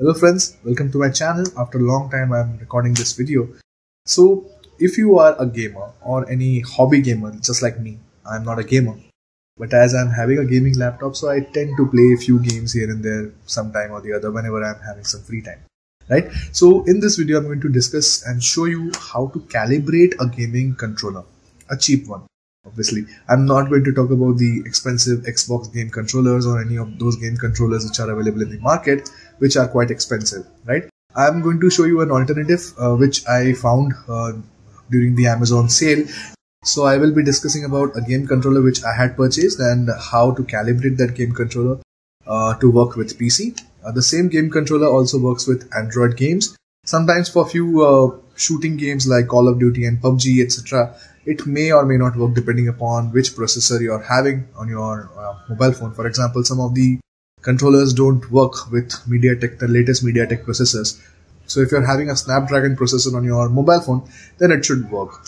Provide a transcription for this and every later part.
Hello friends, welcome to my channel. After a long time I'm recording this video. So if you are a gamer or any hobby gamer just like me, I'm not a gamer. But as I'm having a gaming laptop, so I tend to play a few games here and there sometime or the other whenever I'm having some free time. Right? So in this video I'm going to discuss and show you how to calibrate a gaming controller, a cheap one obviously i'm not going to talk about the expensive xbox game controllers or any of those game controllers which are available in the market which are quite expensive right? I'm going to show you an alternative uh, which i found uh, during the amazon sale. So i will be discussing about a game controller which i had purchased and how to calibrate that game controller uh, to work with pc uh, the same game controller also works with android games. Sometimes for a few uh, shooting games like call of duty and pubg etc it may or may not work depending upon which processor you're having on your uh, mobile phone. For example, some of the controllers don't work with MediaTek, the latest MediaTek processors. So if you're having a Snapdragon processor on your mobile phone, then it should work.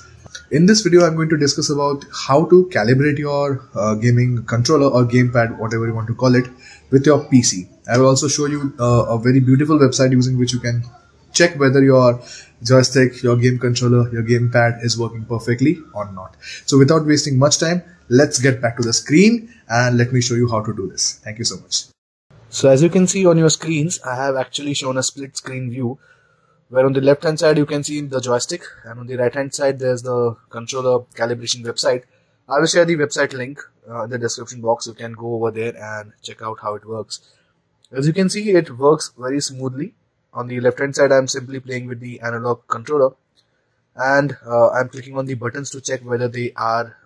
In this video, I'm going to discuss about how to calibrate your uh, gaming controller or gamepad, whatever you want to call it, with your PC. I will also show you uh, a very beautiful website using which you can check whether your joystick, your game controller, your gamepad is working perfectly or not. So without wasting much time, let's get back to the screen and let me show you how to do this. Thank you so much. So as you can see on your screens, I have actually shown a split screen view where on the left hand side you can see the joystick and on the right hand side there's the controller calibration website. I will share the website link uh, in the description box. You can go over there and check out how it works. As you can see, it works very smoothly on the left hand side I'm simply playing with the analog controller and uh, I'm clicking on the buttons to check whether they are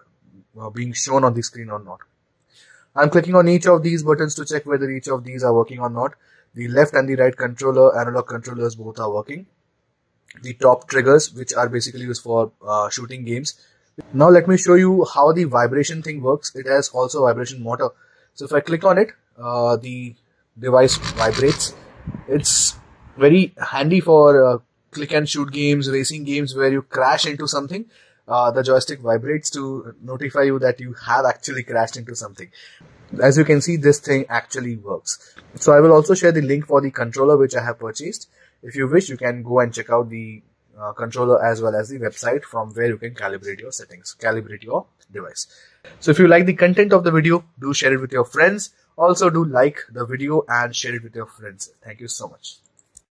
uh, being shown on the screen or not. I'm clicking on each of these buttons to check whether each of these are working or not. The left and the right controller, analog controllers both are working. The top triggers which are basically used for uh, shooting games. Now let me show you how the vibration thing works. It has also a vibration motor. So if I click on it, uh, the device vibrates. It's very handy for uh, click and shoot games, racing games where you crash into something. Uh, the joystick vibrates to notify you that you have actually crashed into something. As you can see, this thing actually works. So I will also share the link for the controller which I have purchased. If you wish, you can go and check out the uh, controller as well as the website from where you can calibrate your settings, calibrate your device. So if you like the content of the video, do share it with your friends. Also do like the video and share it with your friends. Thank you so much.